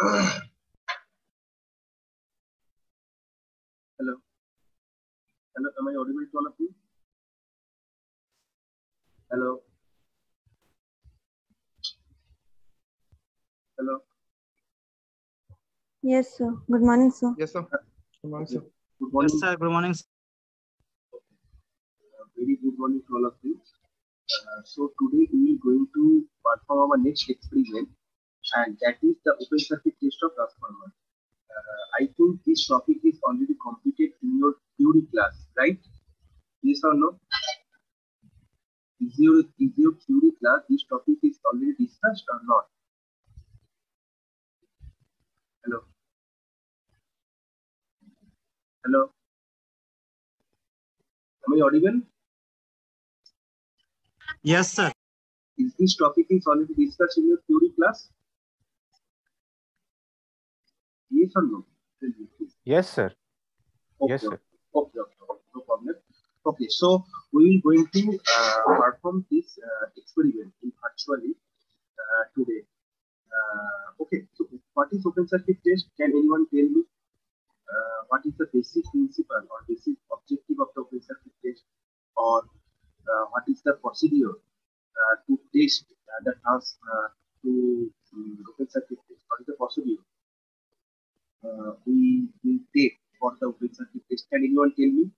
Hello. Hello, am I audible to all of you? Hello. Hello. Yes, sir. Good morning, sir. Yes, sir. Good morning, sir. Good morning. Yes, sir. Good morning. sir. Uh, very good morning to all of you. Uh, so today we are going to perform our next experiment and that is the open circuit test of transformer. Uh, I think this topic is already completed in your theory class, right? Yes or no? Is your, is your theory class, this topic is already discussed or not? Hello? Hello? Am I audible? Yes, sir. Is this topic is already discussed in your theory class? Yes or no? Tell me, please. Yes, sir. Okay, Yes, sir. Okay, okay, okay, no problem. Okay, so we will going to uh, perform this uh, experiment in virtually uh, today. Uh, okay, so what is open circuit test? Can anyone tell me uh, what is the basic principle or basic objective of the open circuit test, or uh, what is the procedure uh, to test uh, the trans uh, to um, open circuit test? What is the procedure uh, we will take for the circuit test? Can anyone tell me?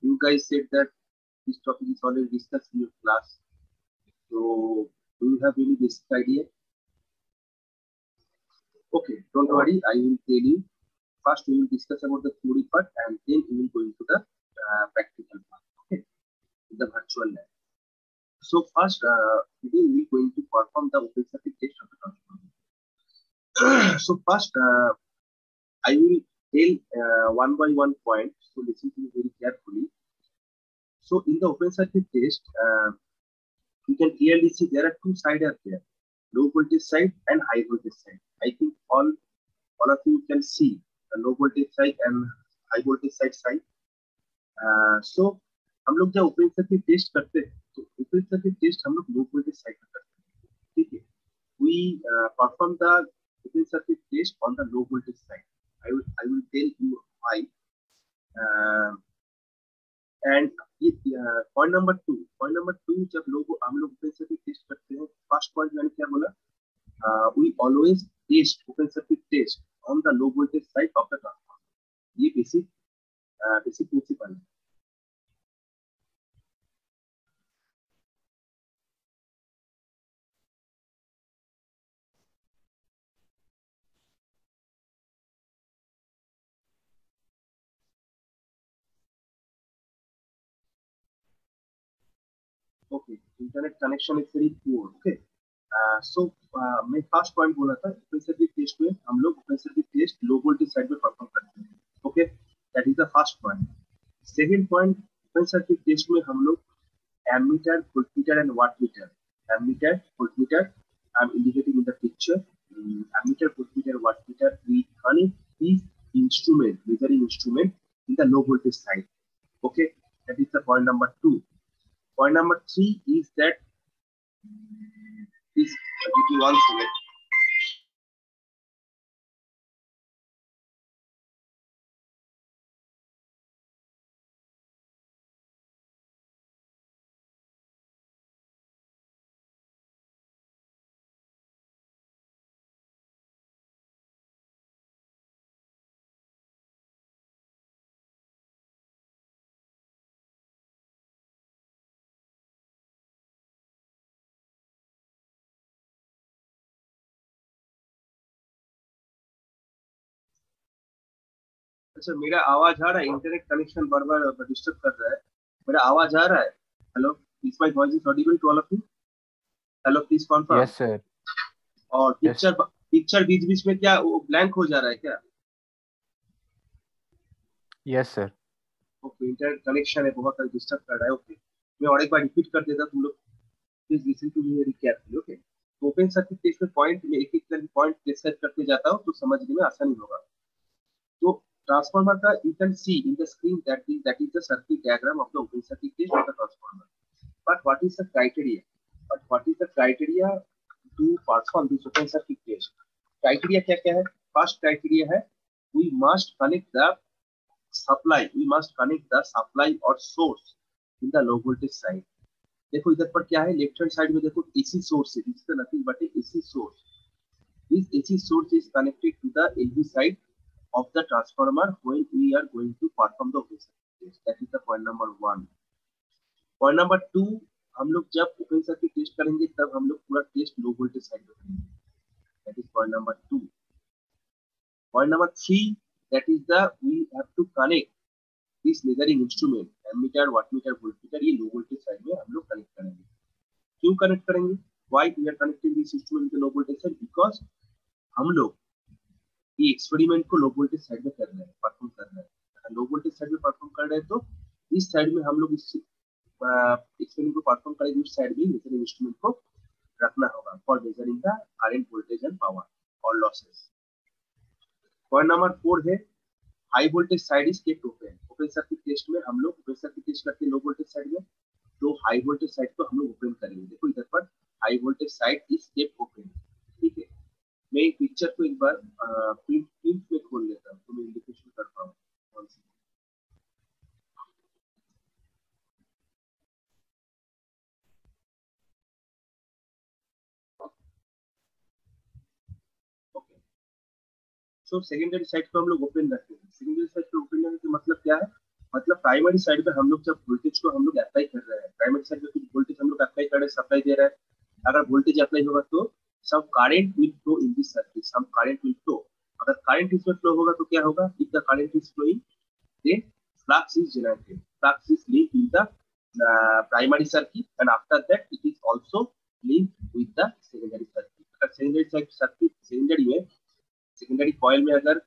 You guys said that this topic is already discussed in your class. So, do you have any basic idea? Okay, don't worry, I will tell you. First, we will discuss about the theory part and then we will go into the uh, practical part. Okay, the virtual lab. So, first, uh, today we are going to perform the open circuit test of the transformer. so, first, uh, I will tell uh, one by one point. So, listen to me very carefully. So, in the open circuit test, uh, you can clearly see there are two sides are there low voltage side and high voltage side. I think all all of you can see the low voltage side and high voltage side side. Uh, so हम लोग जब open circuit test करते हैं तो open circuit test हम लोग लो voltage side में करते हैं। ठीक है? We perform the open circuit test on the low voltage side I will I will tell you why and point number two point number two जब लोग, हम लोग ओपन सर्किट टेस्ट करते हैं फ़र्स्ट पॉइंट मैंने क्या बोला? We always test open circuit test on the low voltage side of the transformer ये बेसिक बेसिक प्रिंसिपल है। Okay internet connection is very poor okay so मैं फ़र्स्ट पॉइंट बोला था सर्किट टेस्ट में हम लोग circuit test low voltage side में perform करते हैं okay that is the first point second point circuit test में हम लोग ammeter voltmeter and wattmeter ammeter voltmeter I am indicating in the picture ammeter voltmeter wattmeter we connect these instrument, measuring instrument in the low voltage side, okay? That is the point number 2 Point number three is that me one second. अच्छा मेरा आवाज़ आ रहा है internet connection बार बार disturb कर रहा है। मेरा आवाज़ आ रहा है? Hello is my voice is audible to all of you hello please confirm Yes, sir. और पिक्चर पिक्चर बीच बीच में क्या वो ब्लैंक हो जा रहा है क्या? Yes, sir. Okay internet connection है बहुत डिस्टर्ब कर रहा है। ओके मैं और एक बार रिपीट कर देता तुम लोग please listen to me very carefully okay open circuit test में पॉइंट में एक एक करके पॉइंट डिस्कस करते जाता हूँ तो समझने में आसानी होगा। तो ट्रांसफार्मर का you can see in the screen that is that is the circuit diagram of the open circuit test of the transformer but what is the criteria but what is the criteria to perform this open circuit test criteria क्या क्या है first criteria है we must connect the supply we must connect the supply or source in the low voltage side देखो इधर पर क्या है left hand side में देखो एसी सोर्स है this is nothing but AC source this AC source is connected to the LV side of the transformer when we are going to perform the open circuit test. That is the point number one. Point number two, हम लोग जब open circuit test करेंगे तब हम लोग पूरा test low voltage side में करेंगे that is point number two point number three that is the we have to connect this measuring instrument ammeter wattmeter voltmeter ये लो वोल्टेज साइड में हम लोग कनेक्ट करेंगे क्यों कनेक्ट करेंगे why we are connecting this instrument to low voltage side because हम लोग ये एक्सपेरिमेंट को लो वोल्टेज साइड में कर रहे हैं परफॉर्म कर रहे हैं। लो वोल्टेज साइड में परफॉर्म कर रहे हैं तो इस साइड में हम लोग इस एक्सपेरिमेंट को परफॉर्म करेंगे उस साइड में मेजरिंग इंस्ट्रूमेंट को रखना होगा for measuring the current voltage and power और लॉसेस पॉइंट नंबर फोर है high voltage side is kept open open circuit test में हम लोग ओपन सर्किट टेस्ट करते हैं लो वोल्टेज साइड में तो हाई वोल्टेज साइड को हम लोग ओपन करेंगे। देखो इधर पर high voltage side is kept open ठीक है? मैं एक पिक्चर को एक बार प्रिंट प्रिंट में खोल लेता हूँ तो इंडिकेशन कर पाऊँ। कौन सो? सेकेंडरी साइड को हम लोग ओपन रखते हैं। सेकेंडरी साइड को ओपन रखने का मतलब क्या है? मतलब प्राइमरी साइड पे हम लोग जब वोल्टेज को हम लोग अप्लाई कर रहे हैं प्राइमरी साइड पे कुछ वोल्टेज हम लोग अप्लाई कर रहे हैं सप्लाई दे रहे हैं। अगर वोल्टेज अप्लाई होगा तो some current will flow in this circuit some current will flow अगर करंट इसमें फ्लो होगा तो क्या होगा? If the current is flowing then flux is generated flux is link with the primary circuit and after that it is also link with the secondary circuit अगर secondary circuit secondary में secondary coil में अगर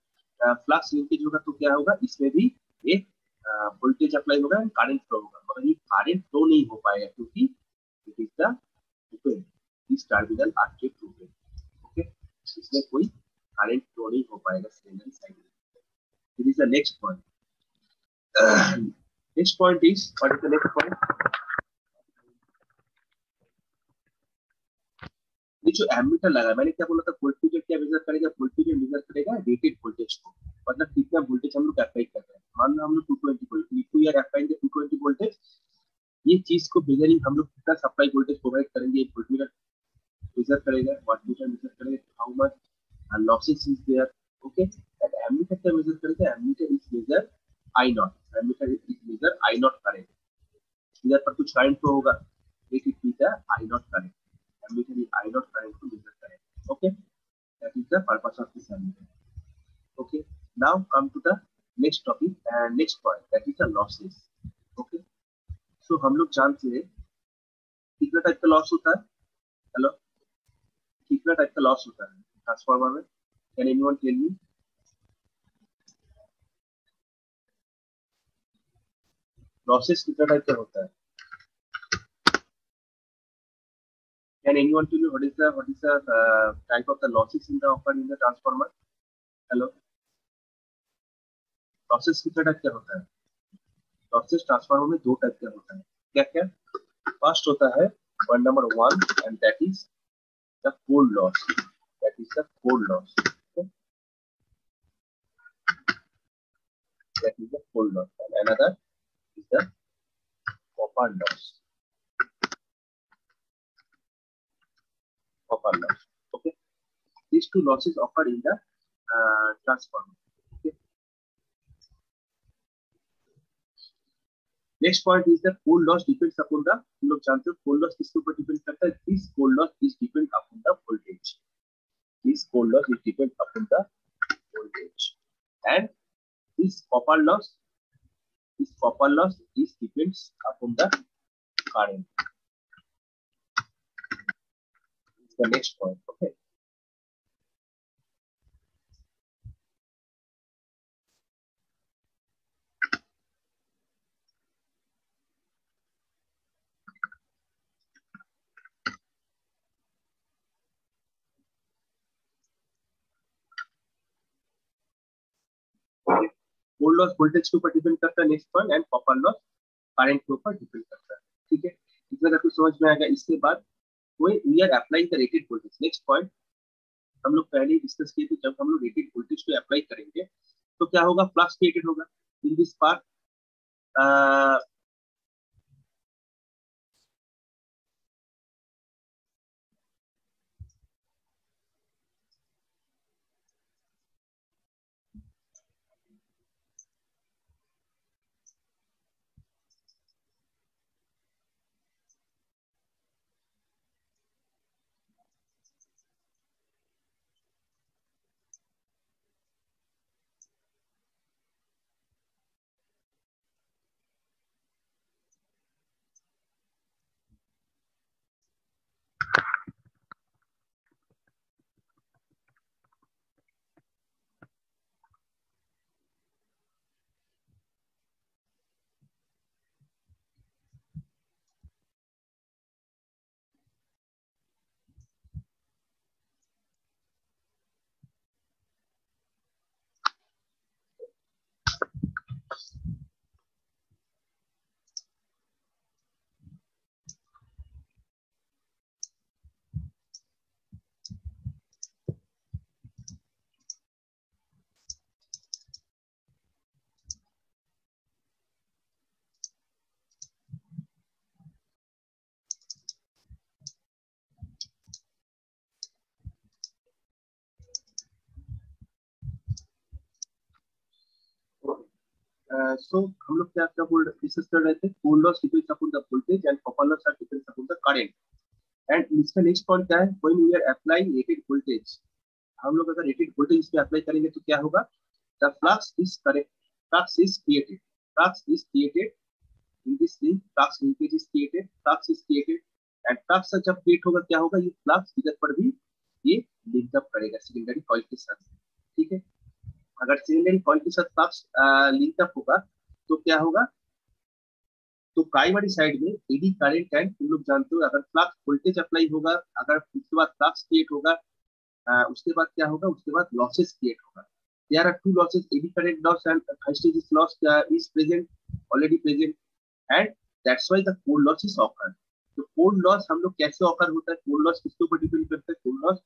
flux linkage होगा तो क्या होगा? इसमें भी एक वोल्टेज अप्लाई होगा एंड करंट फ्लो होगा. मगर ये करंट फ्लो नहीं हो पाएगा क्योंकि it is the frequency this terminal are kept open okay इसमें कोई करंट फ्लो नहीं हो पाएगा सेकेंडरी साइड में। This is the next point next point is what is the next point ये जो एमीटर लगा, मैंने क्या बोला था वोल्टेज क्या मेजर करेगा? वोल्टेज मेजर करेगा रेटेड वोल्टेज को। मतलब कितना वोल्टेज हम लोग अप्लाई कर रहे हैं। मान लो हम लोग 220 वोल्ट टू ईयर अप्लाई 220 वोल्टेज ये चीज़ को मेजरिंग हम लोग कितना सप्लाई वोल्टेज प्रोवाइड करेंगे वोल्टमीटर मेजर करेगा वाटमीटर मेजर करेगा how much losses is there okay and ammeter measure करेगा ammeter is measure I naught ammeter is measure I naught current इधर पर कुछ करंट फ्लो होगा it is I naught current ammeter is I naught current को measure करेगा okay that is the purpose of this ammeter okay now come to the next topic and next point that is the losses okay so हम लोग जानते हैं, कितना type का loss होता है? हेलो कितना टाइप का लॉस होता है। ट्रांसफार्मर में। Can anyone tell me losses कितना टाइप का होता है। Can anyone tell me what is the what is the type of the losses in the offer in the transformer hello losses कितना type का होता है। लॉसेस ट्रांसफार्मर में दो टाइप का होता है। क्या क्या? फ़र्स्ट होता है one number one and that is the coal loss. That is the coal loss. Okay? That is the coal loss. And another is the copper loss. Copper loss. Okay. These two losses occur in the uh, transformer. Okay. Next point is the cold loss depends upon the cool of chances. Cold loss is super depends upon this cold loss is depend upon the voltage. This cold loss is depend upon the voltage. And this copper loss, this copper loss is depends upon the current. The next point. Okay. Gold loss voltage के ऊपर depend करता है next point and copper loss current के ऊपर depend करता है, ठीक है? इतना तो समझ में आएगा, इसके बाद we are applying the rated voltage next point हम लोग पहले डिस्कस किए थे, जब हम लोग रेटेड वोल्टेज को अप्लाई करेंगे तो क्या होगा? फ्लक्स क्रिएटेड होगा. इन दिस पार्ट सो हम लोग क्या क्या बोल डिस्कस कर रहे थे? Coal loss depends upon the voltage and copper loss are depends upon the current and इसका नेक्स्ट पॉइंट क्या है? When we are applying rated voltage हम लोग अगर रेटेड वोल्टेज इस पे अप्लाई करेंगे तो क्या होगा? The flux is correct flux is created flux is created in this thing flux linkage is created flux is created and flux जब क्रिएट होगा क्या होगा? ये फ्लक्स इधर पर भी ये लिंक अप करेगा सेकेंडरी कॉइल के साथ। ठीक है? अगर सेकेंडरी कॉइल के साथ फ्लक्स लिंक अप होगा तो क्या होगा? तो प्राइमरी साइड में एडी करंट एंड तुम लोग जानते हो अगर फ्लक्स वोल्टेज अप्लाई होगा अगर उसके बाद फ्लक्स क्रिएट होगा उसके बाद क्या होगा? उसके बाद लॉसेस क्रिएट होगा। There are two losses eddy current loss and hysteresis loss uh, is present already present and that's why the core loss is occur तो core loss हम लोग कैसे occur होता है? Core loss किसके ऊपर डिपेंड करता है? Core loss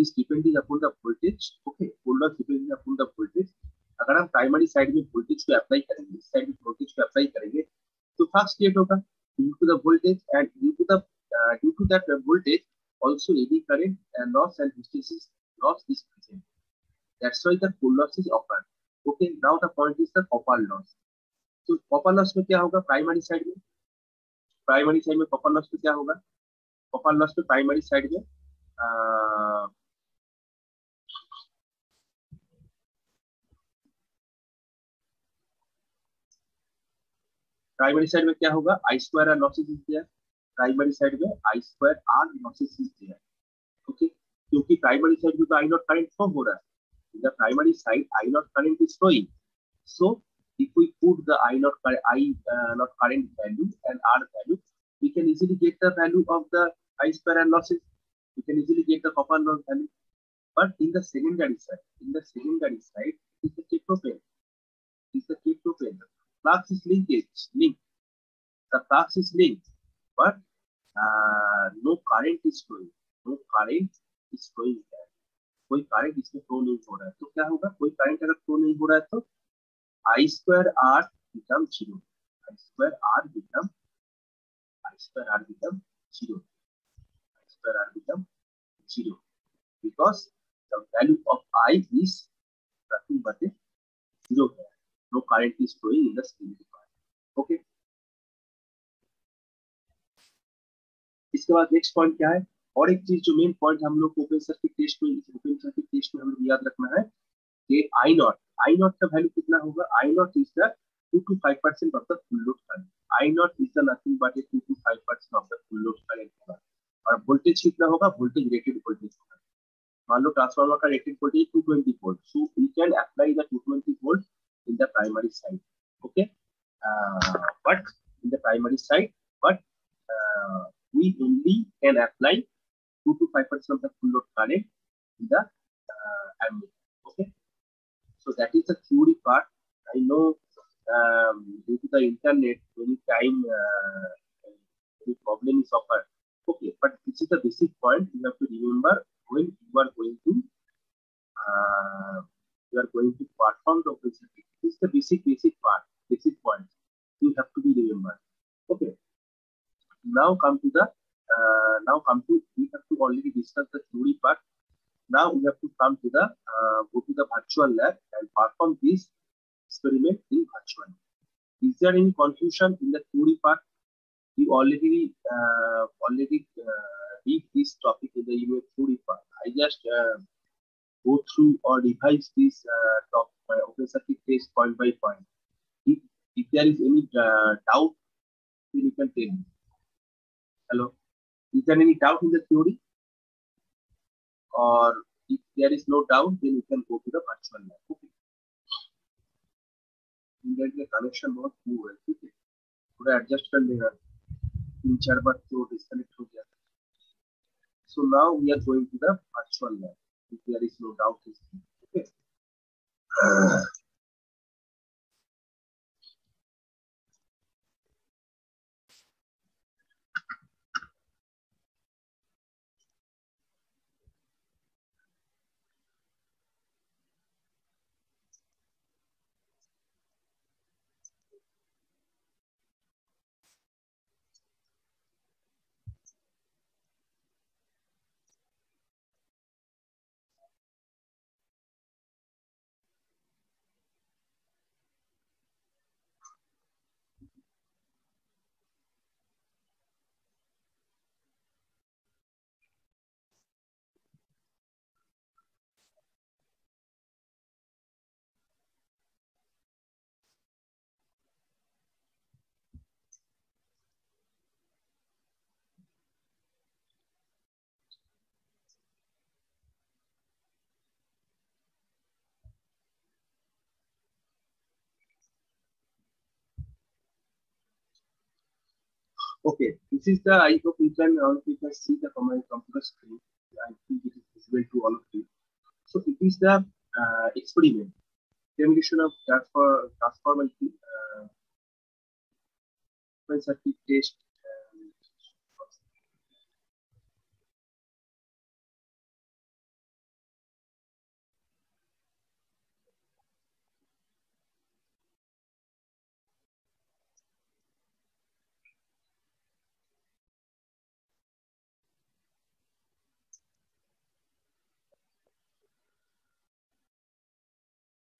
this depends upon the voltage. Okay hold on depends upon the voltage. अगर हम प्राइमरी साइड में वोल्टेज को अप्लाई करेंगे साइड में वोल्टेज को अप्लाई करेंगे तो फ़र्स्ट स्टेट होगा। Due to the voltage and due to the due to that voltage also eddy current and loss and hysteresis loss this present that's why the core loss is offer okay now the point is the copper loss तो copper loss में क्या होगा primary side में? Primary side में copper loss में क्या होगा? Copper loss में प्राइमरी साइड में प्राइमरी साइड में क्या होगा? I square R losses is दिया प्राइमरी साइड में I square R losses is दिया ओके क्योंकि प्राइमरी साइड में तो आई नॉट करेंट फ्लो हो रहा है। The primary side I naught current is flowing so if we put the I naught I naught current value and R value we can easily get the value of the I square and losses we can easily get the copper loss value but in the secondary side in the secondary side is the kept open is the kept open flux is linkage, link. The flux is linked, but uh, no current is flowing. No current is flowing there. कोई current इसमें flow नहीं हो रहा है तो क्या होगा कोई करंट अगर फ्लो नहीं हो रहा है तो I square R become zero I square R become I square R become zero I square R become zero because the value of I is nothing but zero है no current is flowing in the secondary part okay इसके बाद next point क्या है? और एक चीज़ जो main point हम लोग ओपन सर्किट टेस्ट में ओपन सर्किट टेस्ट में हम लोग याद रखना है कि आई नॉट आई नॉट का वैल्यू कितना होगा? I naught is the two two five percent of the full load current I naught is the nothing but a two two five percent of the full load current होगा और voltage कितना होगा? Voltage rated voltage होगा। मान लो transformer का rated voltage two twenty volt so we can apply the two twenty volt in the primary site okay? Uh, but in the primary site but uh, we only can apply 2 to 5 percent of the full load current in the uh, ammeter okay? So that is the theory part. I know um, due to the internet any time any problem is offered Okay, but this is the basic point. You have to remember when you are going to uh, you are going to perform the open. This is the basic basic part, basic point. You have to be remembered. Okay. Now come to the uh, now come to we have to already discuss the theory part. Now we have to come to the uh, go to the virtual lab and perform this experiment in virtual. Is there any confusion in the theory part? You already uh, already uh, read this topic in the email theory part. I just uh, go through or revise this uh, top, uh, open circuit test point by point. If, if there is any uh, doubt, then you can tell me. Hello. Is there any doubt in the theory? Or if there is no doubt, then you can go to the virtual lab. Okay. Internet का connection बहुत poor है ठीक है थोड़ा adjust कर लेगा तीन चार बार तो डिस्कनेक्ट हो गया so now we are going to the virtual lab Realizierungsmodell. Okay this is the, I hope you can, all you can see the my computer screen. I think it is visible to all of you. So it is the uh, experiment, demonstration of transfer, transformer uh, circuit test. And,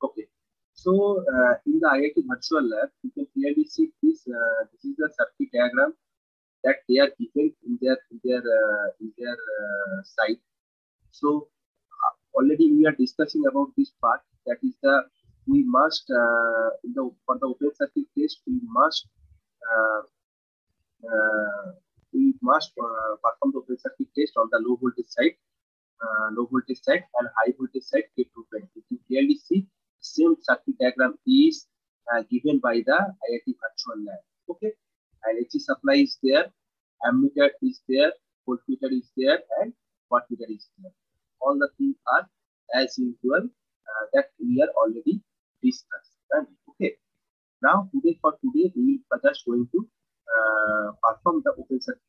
Okay. So uh, in the IIT virtual lab, you can clearly see this. Uh, this is the circuit diagram that they are given in their in their uh, in their uh, site. So uh, already we are discussing about this part. That is the we must uh, in the for the open circuit test we must we must perform the open circuit test on the low voltage side, low voltage side and high voltage side. If you clearly see same circuit diagram is uh, given by the IIT virtual lab. Okay, AC supply is there, ammeter is there, voltmeter is there, and wattmeter is there. All the things are as usual uh, that we are already discussed. Right? Okay, now today for today we are just going to uh, perform the open circuit.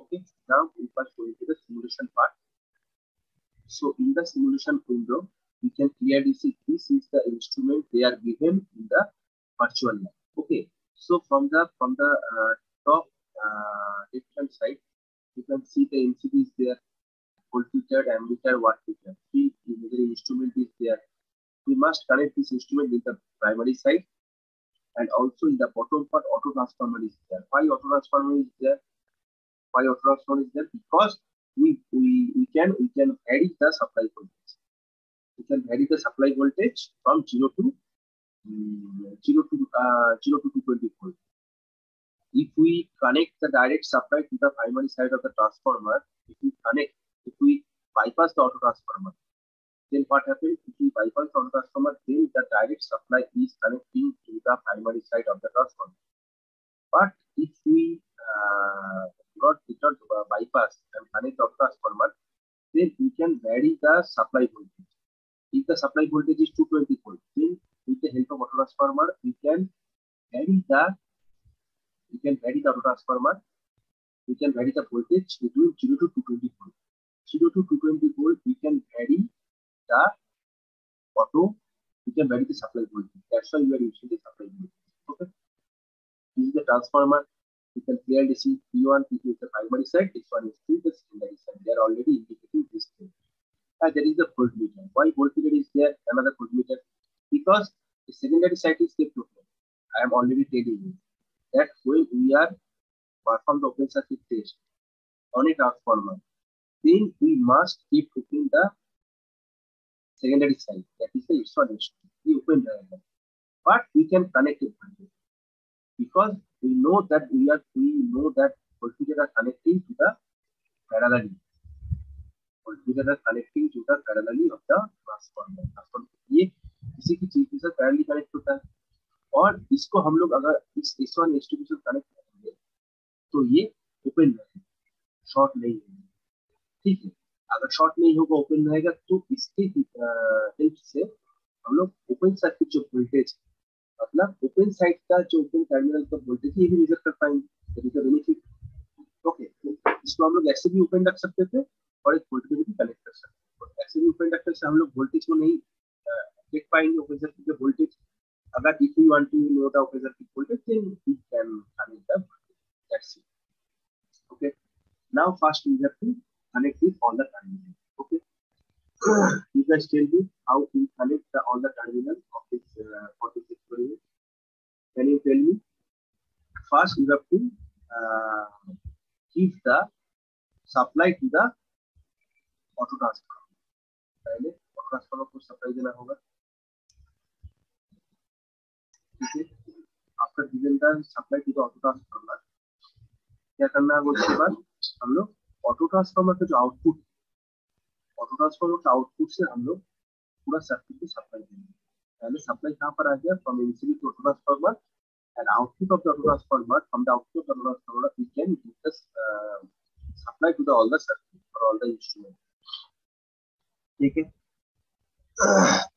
Okay, now we first going to the simulation part. So in the simulation window, you can clearly see this is the instrument they are given in the virtual lab. Okay, so from the from the uh, top uh, left hand side, you can see the MCB is there, voltmeter, ammeter, wattmeter. Three major instrument is there. We must connect this instrument with the primary side, and also in the bottom part, auto transformer is there. Why auto transformer is there? Why auto transformer is there? Because we we we can we can vary the supply voltage we can vary the supply voltage from 0 to um, 0 to uh, 0 to 220 volt. If we connect the direct supply to the primary side of the transformer, if we connect, if we bypass the auto transformer, then what happens? If we bypass the auto transformer, then the direct supply is connecting to the primary side of the transformer. But if we uh, not, not bypass and connect the auto transformer, then we can vary the supply voltage if the supply voltage is 220 volt, then with the help of auto transformer, we can vary the we can vary the auto transformer we can vary the voltage between 0 to 220 volt. 0 to 220 volt, we can vary the auto, we can vary the supply voltage. That's why we are using the supply voltage. Okay. This is the transformer. You can clearly see P1, P2 is the primary side, this one is the secondary side. They are already indicating this thing. And there is the voltmeter. Why voltmeter is there? Another voltmeter. Because the secondary side is kept open. I am already telling you that when we are perform the open circuit test on a transformer, then we must keep open the secondary side. That is the installation. We open the but we can connect it because we know that we are we know that voltages are connecting to the parallelly. Are connecting to the parallelly of the transformer. transformer. ये किसी की चीज़ के parallelly connect होता है। और इसको हम लोग अगर इस एस वन एस टू के साथ कनेक्ट करेंगे तो ये ओपन रहेगा। शॉर्ट नहीं होगा। ठीक है? अगर शॉर्ट नहीं होगा ओपन रहेगा तो इसके हेल्प से हम लोग ओपन सर्किट जो वोल्टेज मतलब ओपन साइड का जो ओपन टर्मिनल का वोल्टेज ये भी मेजर कर पाएँगे। बेनिफिट ओके इसको हम लोग ऐसे भी ओपन रख सकते थे। और एक वोल्टेज भी कनेक्ट कर सकते थे ऐसे भी रखने से हम लोग वोल्टेज को नहीं देख पाएँगे सर्किट के वोल्टेज अगर to know the open circuit voltage then we can connect the voltage that's it okay now first we have to connect with all the terminals okay you guys tell me how to connect the, all the terminals of this uh, for this experiment can you tell me first you have to uh, give the supply to the auto transfer पहले auto transfer को supply देना होगा। आपका diesel का supply auto transfer करना क्या करना है उसके बाद? हम लोग ऑटो ट्रांसफॉर्मर का जो आउटपुट ऑटो ट्रांसफॉर्मर का आउटपुट से हम लोग पूरा सर्किट को सप्लाई देंगे। पहले सप्लाई कहाँ पर आ गया? From NCB to auto transformer and output of the auto transformer from the output of the auto transformer we can give the supply to the all the circuit for all the instrument ठीक है?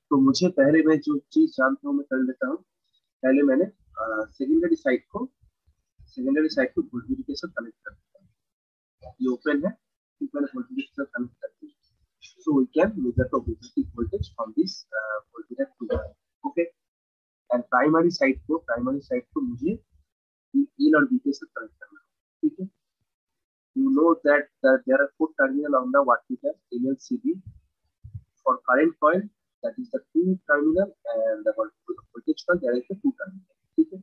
तो मुझे पहले मैं जो चीज़ जानता हूँ मैं कर लेता हूँ। पहले मैंने सेकेंडरी साइड को सेकेंडरी साइड को वोल्टेज के साथ कनेक्ट कर दिया। ये ओपन है फिर मैंने कनेक्ट कर दिया so we can measure the voltage voltage from this to okay and primary side को प्राइमरी साइड को मुझे इन और बी के साथ कनेक्ट करना ठीक है? You know that, that there are four terminal on the wattmeter MLCB for current coil that is the two terminal and the voltage coil there is the two terminal, ठीक है?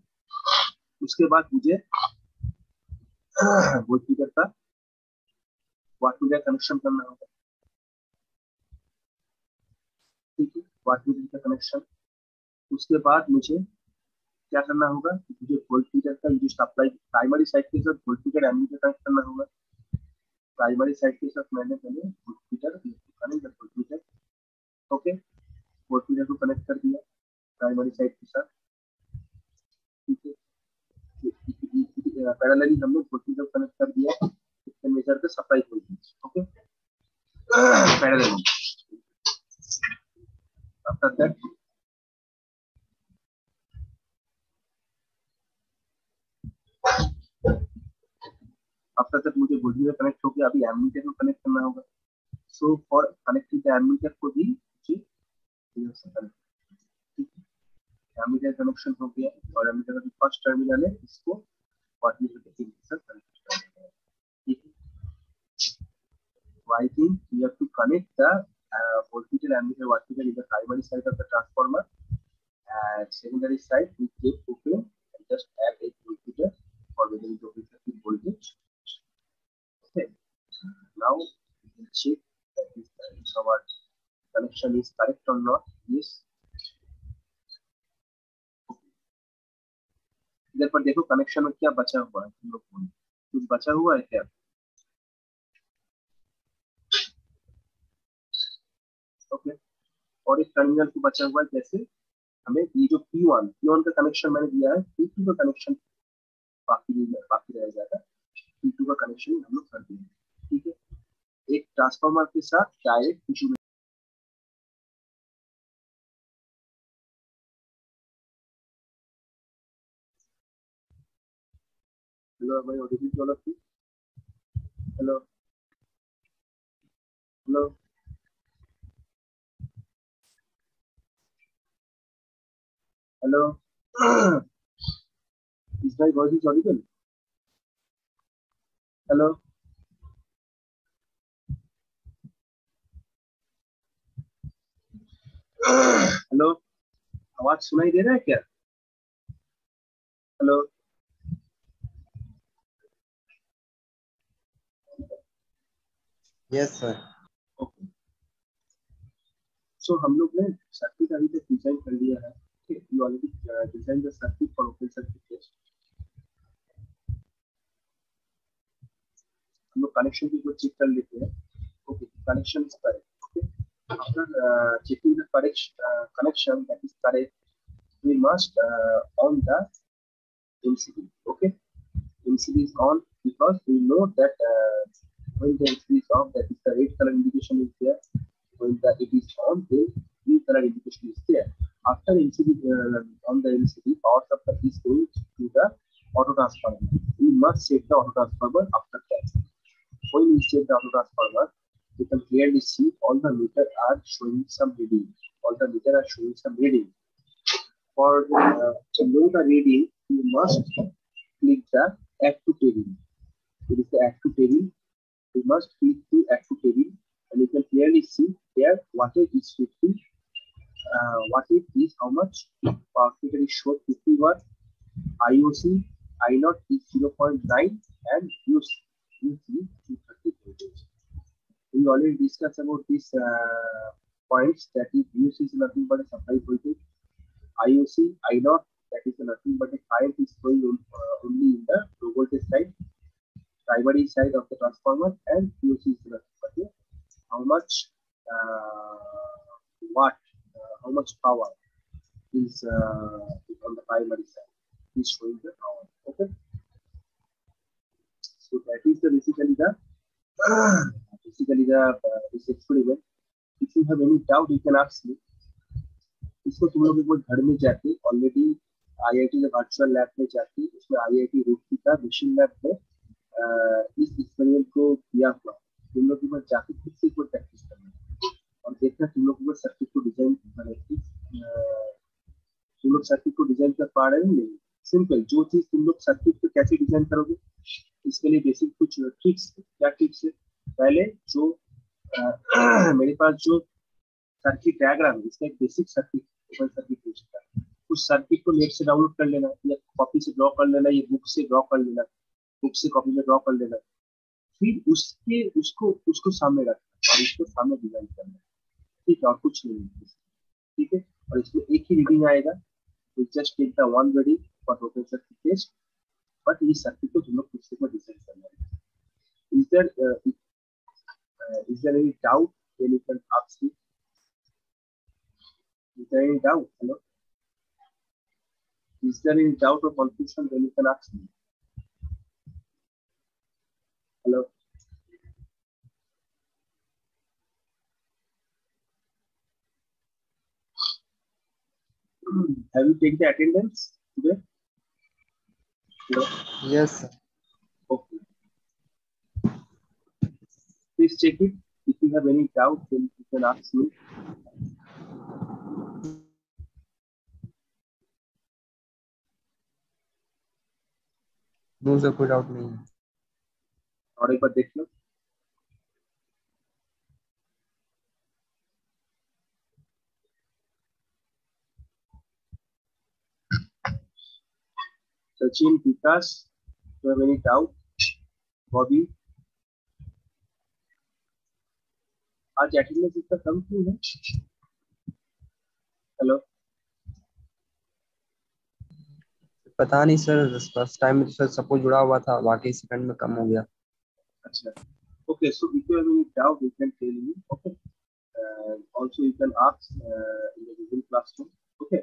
उसके बाद मुझे वोल्टमीटर का wattmeter connection करना होगा। ठीक है? वाटमीटर का कनेक्शन उसके बाद मुझे क्या करना होगा? मुझे वोल्टमीटर का जो सप्लाई प्राइमरी साइड के साथ वोल्टमीटर एमीटर कनेक्ट करना होगा। प्राइमरी साइड के साथ मैंने पहले voltmeter connect voltmeter okay. Voltmeter को कनेक्ट कर दिया प्राइमरी साइड के साथ। ठीक है। पैरेलली हमने वोल्टमीटर कनेक्ट कर दिया, इसके मेजर का supply voltage okay. Parallelly after that after that मुझे वोल्टमीटर कनेक्ट हो गया अभी एमीटर को कनेक्ट करना होगा। So for connecting the ammeter को भी एमीटर कनेक्शन हो गया और एमीटर का जो फ़र्स्ट टर्मिनल है इसको वाटमीटर के पिन के साथ कनेक्ट करना है ठीक है think you have to connect the uh, voltmeter ammeter wattmeter in the primary side of the transformer and secondary side we keep open and just add a voltmeter for measuring the open voltage okay now we can check that is, that is our connection is correct or not yes इधर पर देखो connection में क्या बचा हुआ है तुम लोग को? कुछ बचा हुआ है क्या? ओके और इस टर्मिनल को बचा हुआ है जैसे हमें ये जो P1 P1 का कनेक्शन मैंने दिया है P2 का कनेक्शन बाकी बाकी रह जाएगा। P2 का कनेक्शन हम लोग कर देंगे। ठीक है? एक ट्रांसफार्मर के साथ डायरेक्ट हेलो भाई वाला थी Hello. Hello. Hello. is my voice is audible? Hello. Hello आवाज़ सुनाई दे रहा है क्या hello yes sir okay so हम लोग ने सर्किट अभी तक डिज़ाइन कर लिया है you already design the circuit for open circuit test हम लोग कनेक्शन को चेक कर लेते हैं okay connection is correct okay after checking the correct connection that is correct we must uh, on the MCB okay? MCB is on because we know that uh, when the MCB is off that is the red color indication is there when the it is on then blue color indication is there. After MCB uh, on the MCB power supply is going to the auto transformer we must set the auto transformer after that. When we set the auto transformer you can clearly see all the meter are showing some reading. All the meter are showing some reading. For uh, to know the reading, you must click the to table. It is the add to You must click to to and you can clearly see here wattage is 50, uh, wattage is how much, power is short 50 watt, IOC, I not is 0.9, and use UC 230 voltage. We already discussed about these uh, points that is use is nothing but a supply voltage. IOC, I naught, that is nothing but a current is on, uh, only in the low voltage side, primary side of the transformer, and POC is nothing but a, how much uh, watt, uh, how much power is uh, on the primary side is showing the power. Okay. So that is the basically the basically the uh, this experiment. If you have any doubt, you can ask me. इसको तुम लोग एक बार घर में जाके already IIT के virtual lab में जाके उसमें आईआईटी रुड़की का मिशन लैब में इस एक्सपेरिमेंट को किया हुआ। तुम लोग एक बार जाके खुद से कोई प्रैक्टिस करना और देखना तुम लोग एक सर्किट को डिज़ाइन मैंने तुम लोग सर्किट को डिज़ाइन कर पा रहे हो नहीं। सिंपल जो चीज़ तुम लोग सर्किट को कैसे डिज़ाइन करोगे इसके लिए बेसिक कुछ ट्रिक्स क्या ट्रिक्स है? पहले जो आ, मेरे पास जो सर्किट डायग्राम इसका एक basic circuit open circuit use करता है। उस सर्किट को नेट से डाउनलोड कर लेना या कॉपी से ड्रॉ कर लेना या बुक से ड्रॉ कर लेना। बुक से कॉपी में ड्रॉ कर लेना फिर उसके, उसको उसको सामने रखना और इसको सामने डिज़ाइन करना ठीक है, और कुछ नहीं ठीक है, और इसमें एक ही रीडिंग आएगा तो just take the one reading for open circuit test but इस सर्किट को तुम लोग खुद से डिज़ाइन करना है is there is there any doubt can ask me Is there any doubt? Hello? Is there any doubt or confusion? Then you can ask me. Hello? Have you taken the attendance today? Hello? Yes sir Okay. Please check it. If you have any doubt, then you can ask me. No sir कोई doubt नहीं है और एक बार देख लो। Sachin, Vikas, do you have? आज attendance इतना कम क्यों है? हेलो पता नहीं सर फ़र्स्ट टाइम में तो सर सपोज़ जुड़ा हुआ था बाकी सेकंड में कम हो गया। Okay, so if you have any doubt, you can tell me. Okay. And also, you can ask uh, in the Google Classroom. Okay.